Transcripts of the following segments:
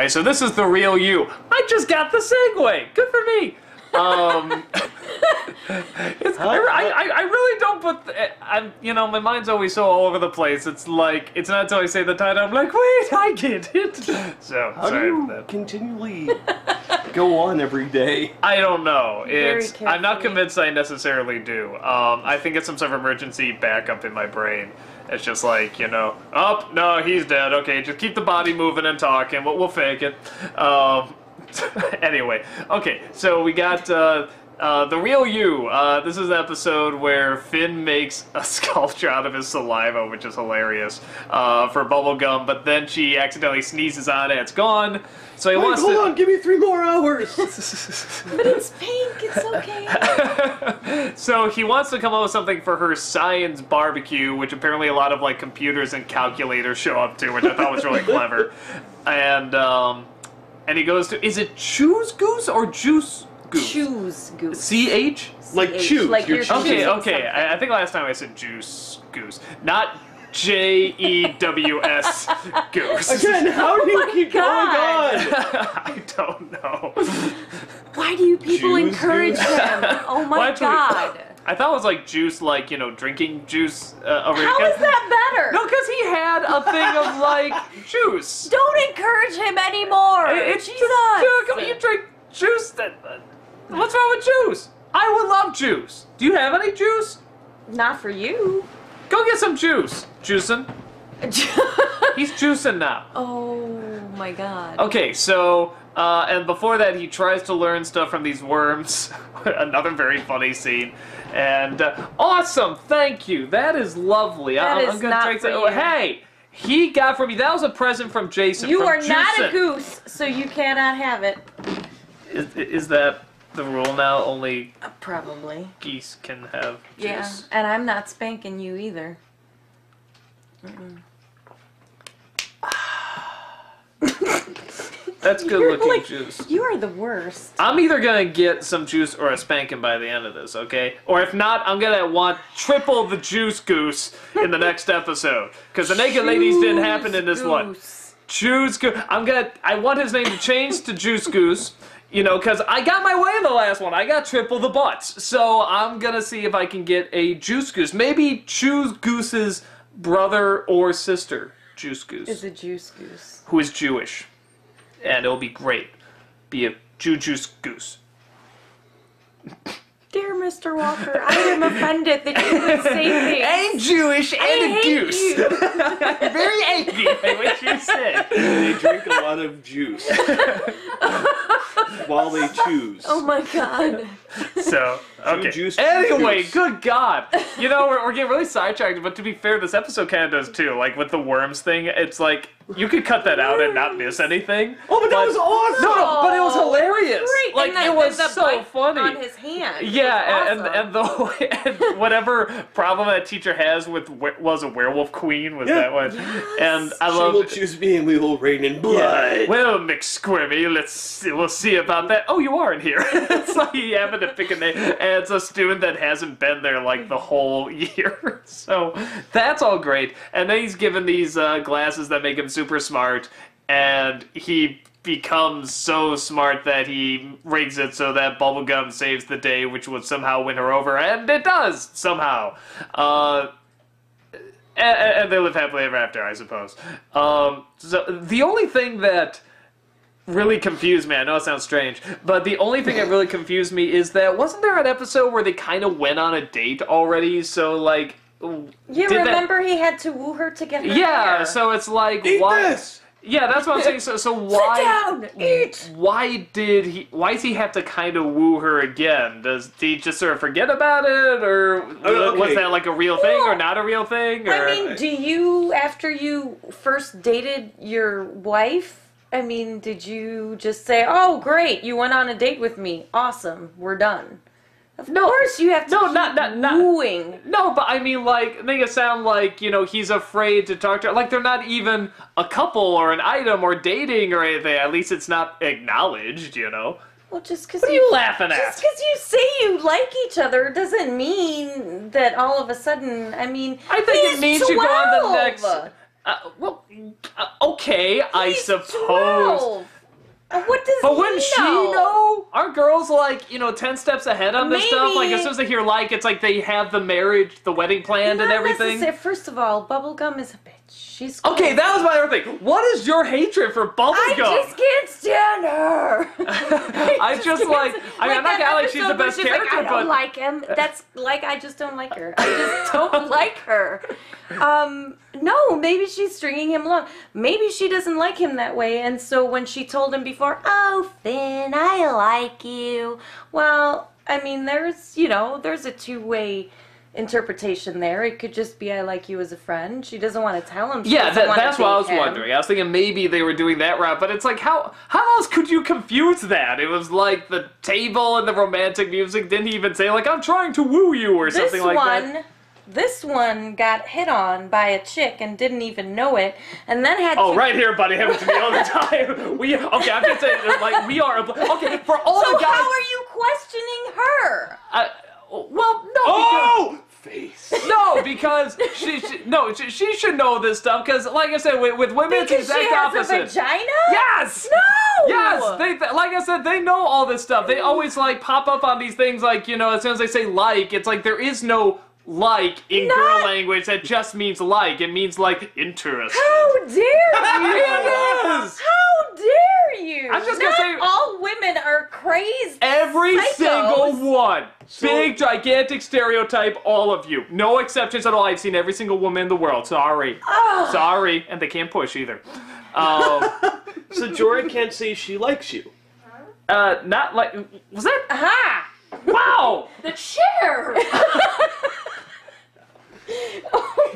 right, so this is the real you. I just got the segue. Good for me. Um, it's, I, I, I really don't put. The, I'm, you know, my mind's always so all over the place. It's like it's not until I say the title, I'm like, wait, I get it. So How do sorry you that. continually go on every day? I don't know. Very It's I'm not convinced I necessarily do. Um, I think it's some sort of emergency backup in my brain. It's just like you know, oh no, he's dead. Okay, just keep the body moving and talking. We'll, we'll fake it. Um, anyway, okay, so we got. Uh, uh, the real you. Uh, this is an episode where Finn makes a sculpture out of his saliva, which is hilarious uh, for bubblegum. But then she accidentally sneezes on it. It's gone. So he Wait, wants hold to. on, give me three more hours. But it's pink. It's okay. So he wants to come up with something for her science barbecue, which apparently a lot of like computers and calculators show up to, which I thought was really clever. And um, and he goes to is it choose goose or juice goose? Choose goose. C H. Like CH, choose, Like you're you're choosing Okay, okay. I, I think last time I said juice goose, not J E W S goose. Again, how do you my keep God. going on? I don't know. Why do you people Choose encourage goose. them? Oh my Why don't we- god. I thought it was like juice, like you know, drinking juice. Uh, over How is that better? No, because he had a thing of like juice. Don't encourage him anymore. It's Jesus. Dude, come on, you drink juice. That, uh, what's wrong with juice? I would love juice. Do you have any juice? Not for you. Go get some juice. Juicing. He's juicing now. oh my god. Okay, so uh, and before that, he tries to learn stuff from these worms. Another very funny scene. And uh, awesome, thank you. That is lovely. That I, is I'm gonna not for that. oh. Hey, he got for me. That was a present from Jason. You from are not a goose, so you cannot have it. Is, is that the rule now? Only Uh, Probably. geese can have juice. Yeah. And I'm not spanking you either. That's good You're looking like- juice. You are the worst. I'm either gonna get some juice or a spanking by the end of this, okay? Or if not, I'm gonna want triple the juice goose in the next episode. Because the naked ladies didn't happen in this one. Goose. Juice goose. I'm gonna. I want his name to change to Juice Goose. You know, because I got my way in the last one. I got triple the butts. So I'm gonna see if I can get a Juice Goose. Maybe Choose Goose's brother or sister, Juice Goose Is a juice goose. who is Jewish, and it'll be great. Be a Jew juice goose. Dear Mr. Walker, I am offended that you would say things. And Jewish and I hate you. Very angry by what you said. They drink a lot of juice while they choose. Oh my god. So okay. juice, anyway, juice. good God, you know we're, we're getting really sidetracked. But to be fair, this episode kind of does too. Like with the worms thing, it's like you could cut that out and not miss anything. Oh, but that was awesome! No, no, but it was hilarious. Great. Like and the, it was the, the so funny. on his hand. Yeah, was and, and the and whatever problem that teacher has with we- was a werewolf queen was Yeah. that one, Yes. and I She will love. choose me and we will rain in blood. Well, McSquirmy, let's see, we'll see about that. Oh, you are in here. it's like he happened to pick a name, and it's a student that hasn't been there like the whole year. so that's all great. And then he's given these uh, glasses that make him super smart, and he becomes so smart that he rigs it so that Bubblegum saves the day, which would somehow win her over, and it does somehow. Uh, and, they live happily ever after, I suppose. Um, so the only thing that really confused me, I know it sounds strange, but the only thing that really confused me is that wasn't there an episode where they kind of went on a date already? So like, You did that- remember he had to woo her to get her yeah. hair. So it's like Eat why? this! Yeah, that's what I'm saying. So, so why? down, eat. Why did he? Why does he have to kind of woo her again? Does he just sort of forget about it, or Oh, was that like a real thing or not a real thing? Or, I mean, do you after you first dated your wife? I mean, did you just say, "Oh, great, you went on a date with me. Awesome, we're done." Of No. course, you have to No, keep not- not- not- wooing. No, but I mean, like, make it sound like, you know, he's afraid to talk to her. Like, they're not even a couple or an item or dating or anything. At least it's not acknowledged, you know? Well, just because What are you laughing at? Just because you say you like each other doesn't mean that all of a sudden. I mean, I think it means you go on the 12. next. Uh, well, uh, okay, I suppose. 12. Uh, What does But wouldn't she know? know? Aren't girls like, you know, 10 steps ahead on this stuff? Like, as soon as they hear like, it's like they have the marriage, the wedding planned, and Not everything. necessar- First of all, bubblegum is a. She's Okay, that was my other thing. What is your hatred for bubblegum? I just can't stand her. I just like. I mean, I'm not gonna like she's the best she's like, I don't but like him. That's like I just don't like her. I just don't like her. Um, no, maybe she's stringing him along. Maybe she doesn't like him that way, and so when she told him before, "Oh, Finn, I like you," well, I mean, there's you know, there's a two way interpretation there. It could just be I like you as a friend. She doesn't want to tell him. She yeah, that, that's what I was him. wondering. I was thinking maybe they were doing that route, but it's like how how else could you confuse that? It was like the table and the romantic music didn't even say like I'm trying to woo you or This something like one, that. this one got hit on by a chick and didn't even know it, and then had Oh, to. right here, buddy. Happens to me all the time. We okay. I'm just saying, like we are okay for all So the guys. So how are you questioning her? uh, well, no, Oh! Face. no, because she, she no, she, she should know this stuff. Because, like I said, with, with women, it's the Because she has opposite. a vagina? Yes. No. Yes, they th- like I said, they know all this stuff. They always like pop up on these things, like you know, as soon as they say like, it's like there is no like in Not- girl language that just means like. It means like interest. How dare you? It is. How dare you? I'm just gonna say- all women are crazy. Every Psychos. single one. Big, gigantic stereotype, all of you. No exceptions at all. I've seen every single woman in the world. Sorry. Oh. Sorry. And they can't push either. Um, So Jory can't say she likes you. uh, not like. Was that? Aha! Wow! The chair.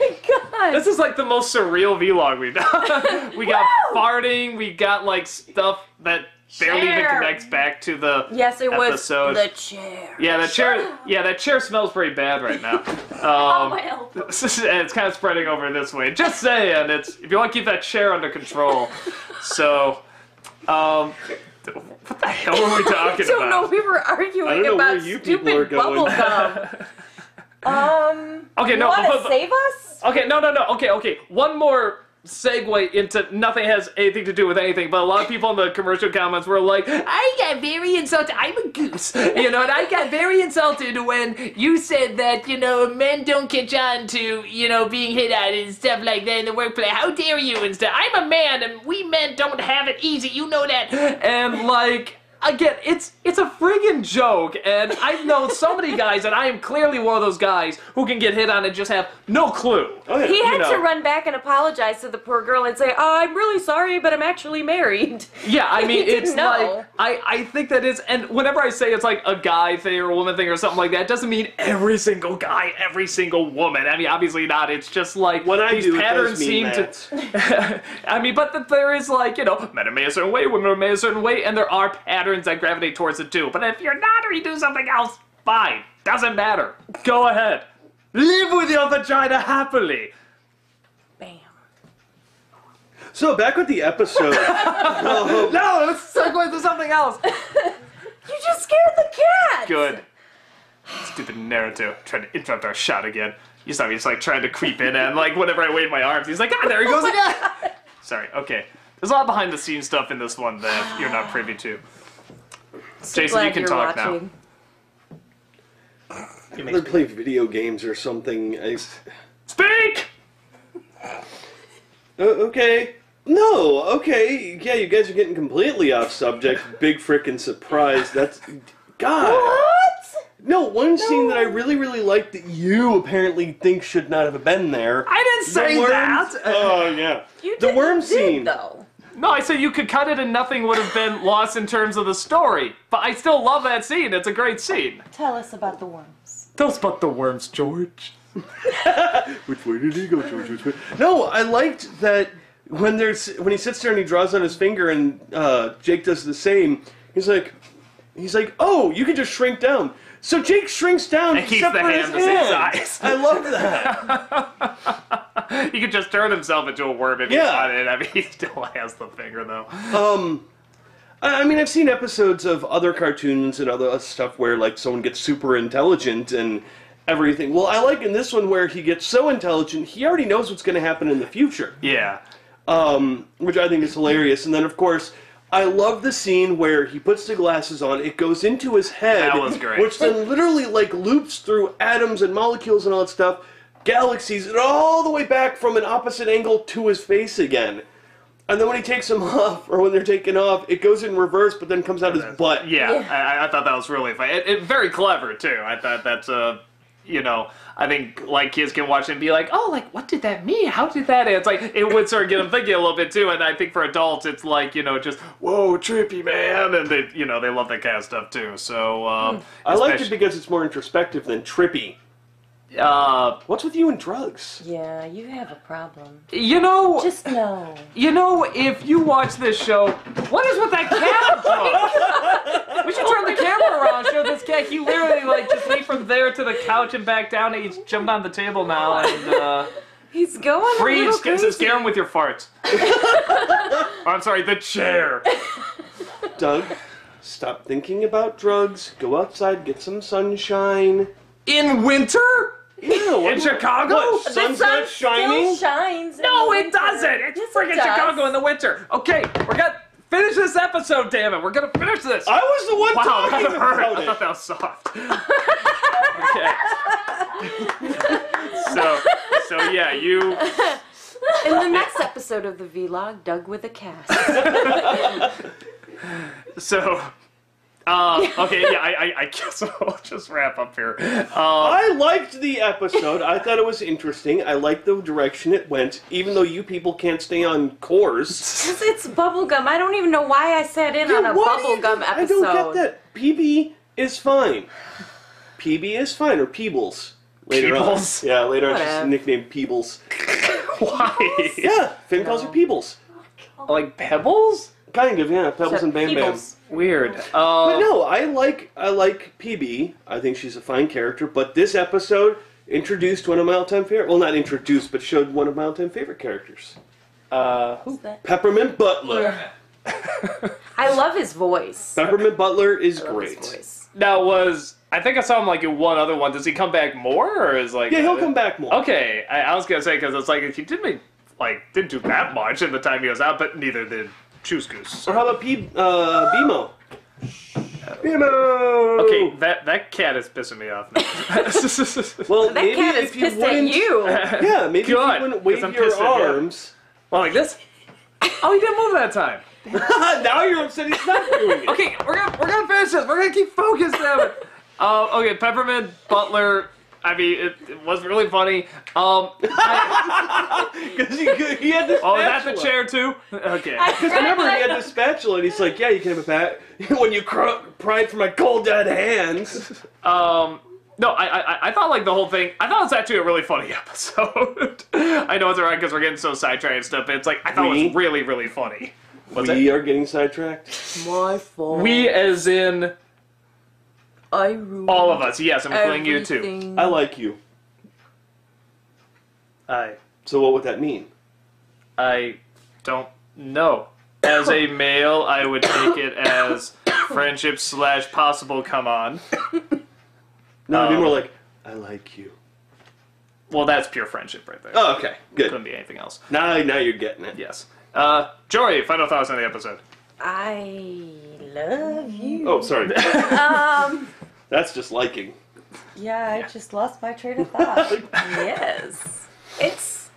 oh my god. This is like the most surreal vlog we've done. we got Woo! farting, we got like stuff that barely even connects back to the. yes, it was episode. the chair. Yeah, that chair. Yeah, that chair smells pretty bad right now. Oh Um, my elbow. it's kind of spreading over this way. Just saying, it's if you want to keep that chair under control. So, um, what the hell were we talking about? I talking don't know. We were I arguing don't know about where you stupid going. bubblegum. Um. Okay, you no, want to save us? Okay, no, no, no. Okay, okay. One more segue into nothing has anything to do with anything, but a lot of people in the commercial comments were like, I got very insulted. I'm a goose. You know, and I got very insulted when you said that, you know, men don't catch on to, you know, being hit on and stuff like that in the workplace. How dare you and stuff. I'm a man and we men don't have it easy. You know that. And like, again, it's it's a friggin' joke, and I've known so many guys, and I am clearly one of those guys who can get hit on and just have no clue. Oh, yeah. He had know. to run back and apologize to the poor girl and say, "Oh, I'm really sorry, but I'm actually married." Yeah, I mean, He didn't it's know. like I I think that is, and whenever I say it's like a guy thing or a woman thing or something like that, it doesn't mean every single guy, every single woman. I mean, obviously not. It's just like When I these do, it patterns does mean seem to. I mean, but that there is like you know, men are made a certain way, women are made a certain way, and there are patterns that gravitate towards it too. But if you're not or you do something else, fine, doesn't matter. Go ahead, live with your vagina happily. Bam. So back with the episode. um, No, let's segue to something else. You just scared the cat. Good. Stupid Naruto trying to interrupt our shot again. You saw me just like trying to creep in and like whenever I wave my arms, he's like, ah, there he goes again. Sorry. Okay. There's a lot behind the scenes stuff in this one that you're not privy to. So Jason, you can you're talk now. watching. they play video games or something. I, Speak. uh, okay. No, okay. Yeah, you guys are getting completely off subject. Big frickin' surprise. That's. God! What? No, one scene that I really, really liked that you apparently think should not have been there. I didn't say The worms- that. Oh, yeah. You the did, worm you did, scene. though. No, I said you could cut it and nothing would have been lost in terms of the story. But I still love that scene. It's a great scene. Tell us about the worms. Tell us about the worms, George. Which way did he go, George? Which way? No, I liked that when there's when he sits there and he draws on his finger and uh, Jake does the same. He's like, he's like, oh, you can just shrink down. So Jake shrinks down And keeps the for hand his the same size. I love that. He could just turn himself into a worm if Yeah. he wanted. I mean, he still has the finger though. Um, I I mean, I've seen episodes of other cartoons and other stuff where like someone gets super intelligent and everything. Well, I like in this one where he gets so intelligent, he already knows what's going to happen in the future, Yeah. um, which I think is hilarious. And then, of course, I love the scene where he puts the glasses on. It goes into his head, That was great. which then literally like loops through atoms and molecules and all that stuff, galaxies, and all the way back from an opposite angle to his face again. And then when he takes them off, or when they're taken off, it goes in reverse, but then comes out his butt. Yeah, Yeah. I, I thought that was really funny. It, it, very clever too. I thought that's uh, you know, I think like kids can watch it and be like, oh, like what did that mean? How did that? It's like it would sort of get them thinking a little bit too. And I think for adults, it's like you know, just whoa, trippy man, and they you know they love that kind of stuff too. So um, I liked it because it's more introspective than trippy. uh, What's with you and drugs? Yeah, you have a problem. you know, Just no. you know, if you watch this show, what is with that cat? dog? we should turn the camera around, show this cat. He literally like just went from there to the couch and back down. And he's jumped on the table now and. uh... He's going a Free, little scare, crazy. scare him with your farts. I'm sorry, the chair. Doug, stop thinking about drugs. Go outside, get some sunshine. In winter? Yeah, In Chicago? What, The sun's sun not shining? Still shines. in No, the it winter. doesn't. It's Yes, freaking does. Chicago in the winter. Okay, we're gonna finish this episode, damn it. We're gonna finish this. I was the one wow, talking that hurt. I about thought that was soft. okay. so, so yeah, you. In the next episode of the vlog, Doug with a cast. So. Uh, okay, yeah, I, I, I guess we'll just wrap up here. Uh, I liked the episode. I thought it was interesting. I liked the direction it went, even though you people can't stay on course. It's, it's bubblegum. I don't even know why I sat in on a Why do you- bubblegum I episode. don't get that. PB is fine. PB is fine, or Peebles. Later Peebles? on. Yeah, later on she's nicknamed Peebles. why? Yeah, Finn calls her Peebles. Like pebbles? Kind of, yeah. Pebbles and Bam Bam. Peebles. Weird. But Uh, no, I like I like PB. I think she's a fine character. But this episode introduced one of my all-time favorite. Well, not introduced, but showed one of my all-time favorite characters, uh, Who's that? Peppermint Butler. I love his voice. Peppermint Butler is I love his great. voice. Now was I think I saw him like in one other one. Does he come back more, or is like? Yeah, he'll come back more. Okay, I, I was gonna say because it's like if he didn't make, like didn't do that much in the time he was out, but neither did Choose Goose. Or how about P- uh, BMO? BMO. Okay, that that cat is pissing me off now. Well, That maybe cat is if you pissed at wouldn't- you. Yeah, maybe if you wouldn't 'cause wave I'm your pissed at him. arms. well, like this. Oh, he didn't move that time. now you're upset he's not doing it. Okay, we're gonna we're gonna finish this. We're gonna keep focused, damn it. Um, okay, Peppermint Butler. I mean, it, it was really funny. Um, Because he, he had this. oh, is that the chair too? Okay. Because remember, he had this spatula, and he's like, "Yeah, you can have it back when you cr- pry it from my cold dead hands." Um, no, I, I I thought like the whole thing. I thought it was actually a really funny episode. I know it's alright because we're getting so sidetracked and stuff. But it's like I thought it was really really funny. Was we it? are getting sidetracked. My fault. We as in I ruined all of us. Yes, I'm including you too. everything. I like you. I So what would that mean? I don't know. As a male, I would take it as friendship slash possible come on. No, it'd be Um, more like, "I like you." Well, that's pure friendship right there. Oh, okay, good. Couldn't be anything else. Now, now you're getting it. Yes. Uh, Jory, final thoughts on the episode. I love you. Oh, sorry. Um. That's just liking. Yeah, I just lost my train of thought. yes. It's.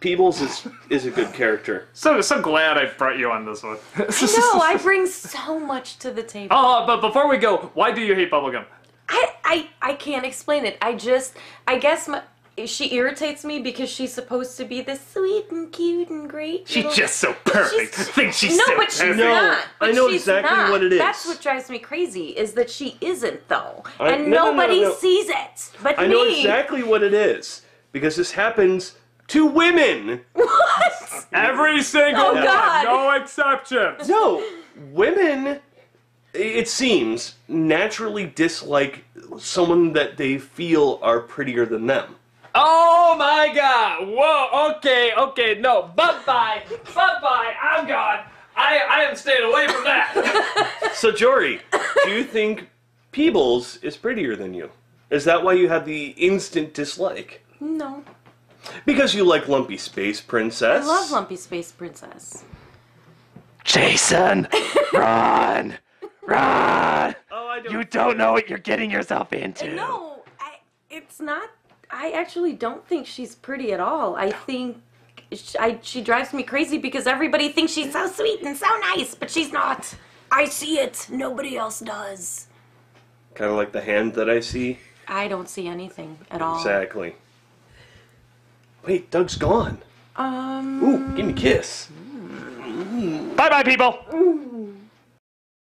Peebles is is a good character. So so glad I brought you on this one. No, I bring so much to the table. Oh, but before we go, why do you hate bubblegum? I, I, I can't explain it. I just, I guess my, she irritates me because she's supposed to be this sweet and cute and great. She's little- just so perfect. She's- Think she's no, so but she's perfect. No, not. I know she's exactly not. what it is. That's what drives me crazy is that she isn't though, I- and no, no, no, nobody no. sees it but me. I me. know exactly what it is because this happens to women. What? Every single Oh, one, God. no exceptions. No, women. It seems naturally dislike someone that they feel are prettier than them. Oh my god! Whoa, okay, okay, no, bye bye, bye bye, I'm gone. I, I am staying away from that. So, Jory, do you think Peebles is prettier than you? Is that why you had the instant dislike? No. Because you like Lumpy Space Princess. I love Lumpy Space Princess. Jason, run, run. Oh, I don't. You don't know what you're getting yourself into. No, I, it's not. I actually don't think she's pretty at all. I think sh I, she drives me crazy because everybody thinks she's so sweet and so nice, but she's not. I see it. Nobody else does. Kind of like the hand that I see. I don't see anything at all. Exactly. Wait, Doug's gone. Um. Ooh, give me a kiss. Bye bye, people.